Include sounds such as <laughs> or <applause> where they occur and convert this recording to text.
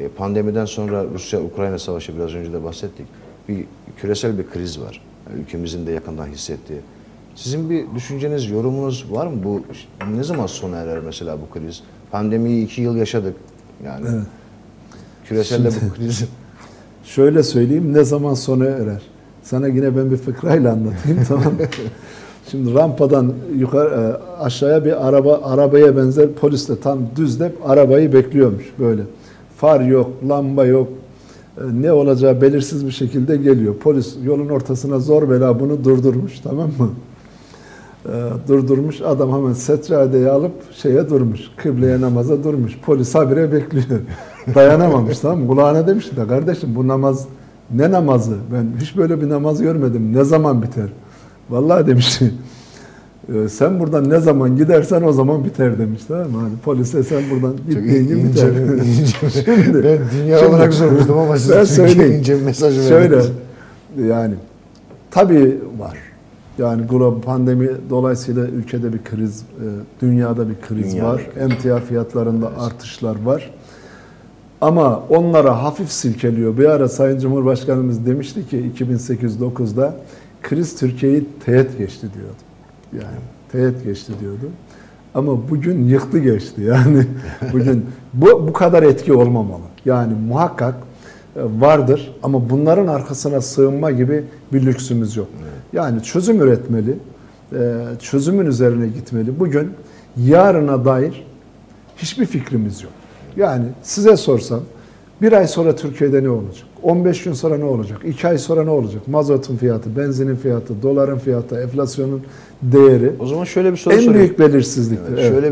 e, pandemiden sonra Rusya-Ukrayna savaşı biraz önce de bahsettik. Bir küresel bir kriz var. Yani ülkemizin de yakından hissettiği. Sizin bir düşünceniz, yorumunuz var mı? Bu ne zaman sona erer mesela bu kriz? Pandemiyi iki yıl yaşadık. Yani Evet. küresel de bu kriz. <laughs> Şöyle söyleyeyim ne zaman sona erer? Sana yine ben bir fıkrayla anlatayım <laughs> tamam? Şimdi rampadan yukarı e, aşağıya bir araba arabaya benzer polis de tam düzde arabayı bekliyormuş böyle. Far yok, lamba yok. e, Ne olacağı belirsiz bir şekilde geliyor. Polis yolun ortasına zor bela bunu durdurmuş tamam mı? E, durdurmuş adam hemen seccadeye alıp şeye durmuş. Kıbleye namaza durmuş. Polis habire bekliyor. <laughs> Dayanamamış tamam mı? Kulağına demiş de kardeşim bu namaz ne namazı? Ben hiç böyle bir namaz görmedim. Ne zaman biter? Vallahi demiş. "E, Sen buradan ne zaman gidersen o zaman biter demiş tamam mı? Hani polise sen buradan gittiğin gibi ince, biter. <laughs> ince. Şimdi- ben dünya şimdi- olarak sormuştum ama siz Ben Türkiye söyleyeyim. ince bir mesaj Şöyle verdiniz. yani tabii var. Yani global pandemi dolayısıyla ülkede bir kriz, e, dünyada bir kriz Dünyada var. kriz. Emtia fiyatlarında artışlar var. Ama onlara hafif silkeliyor. Bir ara Sayın Cumhurbaşkanımız demişti ki 2008-9'da kriz Türkiye'yi teğet geçti diyordu. Yani teğet geçti diyordu. Ama bugün yıktı geçti. Yani <laughs> bugün bu bu kadar etki olmamalı. Yani muhakkak e, vardır ama bunların arkasına sığınma gibi bir lüksümüz yok. Yani çözüm üretmeli, e, çözümün üzerine gitmeli. Bugün yarına dair hiçbir fikrimiz yok. Yani size sorsam bir ay sonra Türkiye'de ne olacak? 15 gün sonra ne olacak? 2 ay sonra ne olacak? Mazotun fiyatı, benzinin fiyatı, doların fiyatı, enflasyonun değeri O zaman şöyle bir soru en sorayım. büyük belirsizliktir. Evet, Evet. Şöyle